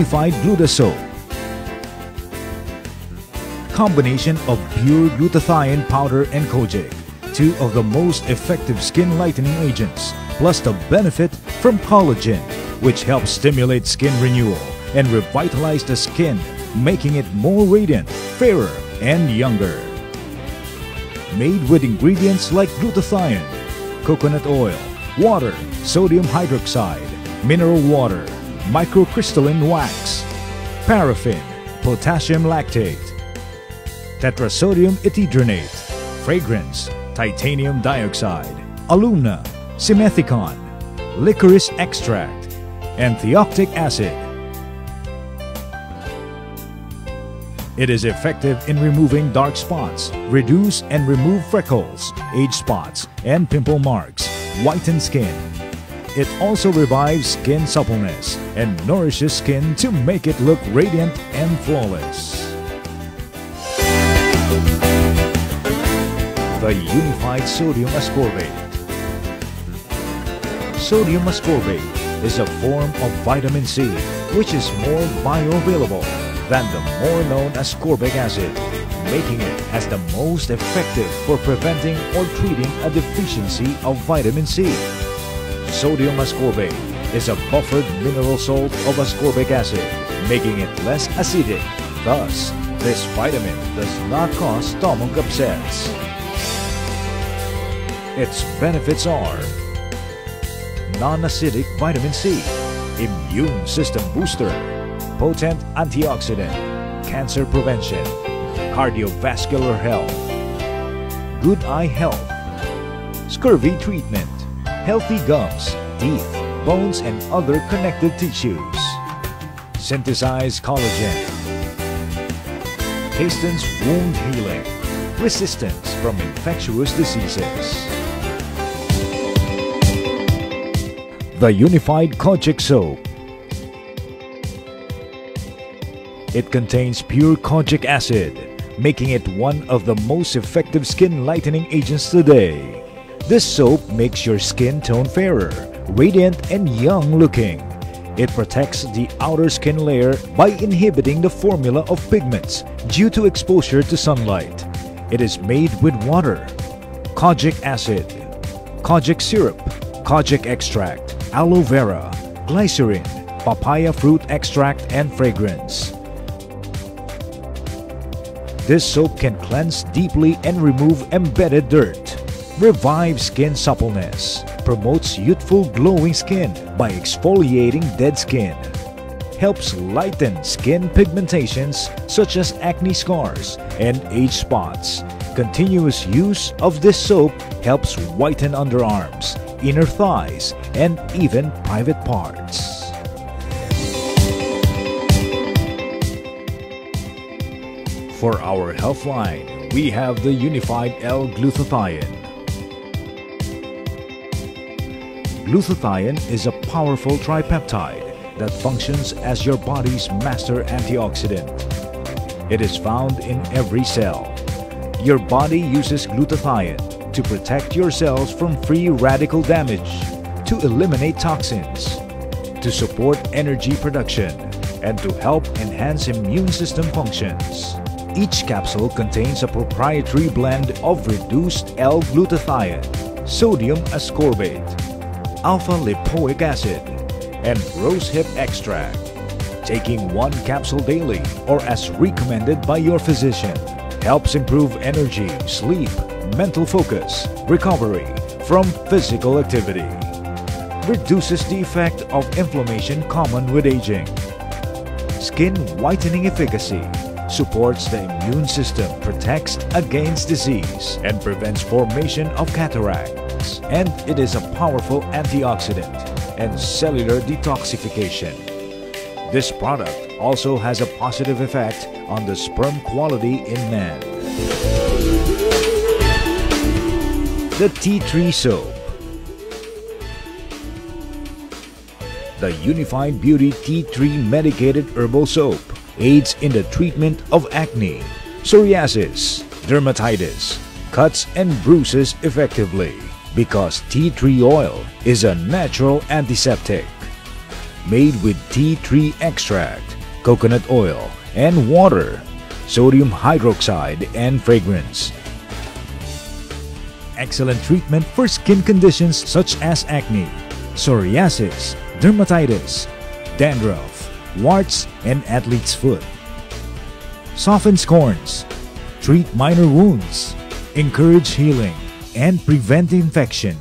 Unified Gluta Soap. Combination of pure glutathione powder and kojic, two of the most effective skin lightening agents, plus the benefit from collagen, which helps stimulate skin renewal and revitalize the skin, making it more radiant, fairer, and younger. Made with ingredients like glutathione, coconut oil, water, sodium hydroxide, mineral water, microcrystalline wax, paraffin, potassium lactate, tetrasodium etidronate, fragrance, titanium dioxide, alumina, simethicone, licorice extract, and thioctic acid. It is effective in removing dark spots, reduce and remove freckles, age spots, and pimple marks, whiten skin. It also revives skin suppleness and nourishes skin to make it look radiant and flawless. The Unified Sodium Ascorbate Sodium ascorbate is a form of vitamin C which is more bioavailable than the more known ascorbic acid, making it as the most effective for preventing or treating a deficiency of vitamin C. Sodium ascorbate is a buffered mineral salt of ascorbic acid, making it less acidic. Thus, this vitamin does not cause stomach upsets. Its benefits are non-acidic vitamin C, immune system booster, potent antioxidant, cancer prevention, cardiovascular health, good eye health, scurvy treatment, healthy gums, teeth, bones, and other connected tissues, Synthesize collagen, hastens wound healing, resistance from infectious diseases. The Unified Kojic Soap It contains pure kojic acid, making it one of the most effective skin lightening agents today. This soap makes your skin tone fairer, radiant and young looking. It protects the outer skin layer by inhibiting the formula of pigments due to exposure to sunlight. It is made with water, kojic acid, kojic syrup, kojic extract, aloe vera, glycerin, papaya fruit extract, and fragrance. This soap can cleanse deeply and remove embedded dirt, revive skin suppleness, promotes youthful glowing skin by exfoliating dead skin, helps lighten skin pigmentations such as acne scars and age spots. Continuous use of this soap helps whiten underarms, inner thighs, and even private parts. For our health line, we have the Unified L-Glutathione. Glutathione is a powerful tripeptide that functions as your body's master antioxidant. It is found in every cell. Your body uses glutathione to protect your cells from free radical damage, to eliminate toxins, to support energy production, and to help enhance immune system functions. Each capsule contains a proprietary blend of reduced L-glutathione, sodium ascorbate, alpha-lipoic acid, and rosehip extract. Taking one capsule daily or as recommended by your physician helps improve energy, sleep, mental focus, recovery from physical activity. Reduces the effect of inflammation common with aging. Skin whitening efficacy supports the immune system, protects against disease, and prevents formation of And it is a powerful antioxidant and cellular detoxification. This product also has a positive effect on the sperm quality in men. The Tea Tree Soap The Unified Beauty Tea Tree Medicated Herbal Soap aids in the treatment of acne, psoriasis, dermatitis, cuts and bruises effectively because tea tree oil is a natural antiseptic. made with tea tree extract, coconut oil, and water, sodium hydroxide, and fragrance. Excellent treatment for skin conditions such as acne, psoriasis, dermatitis, dandruff, warts, and athlete's foot. Softens corns, treat minor wounds, encourage healing, and prevent infection.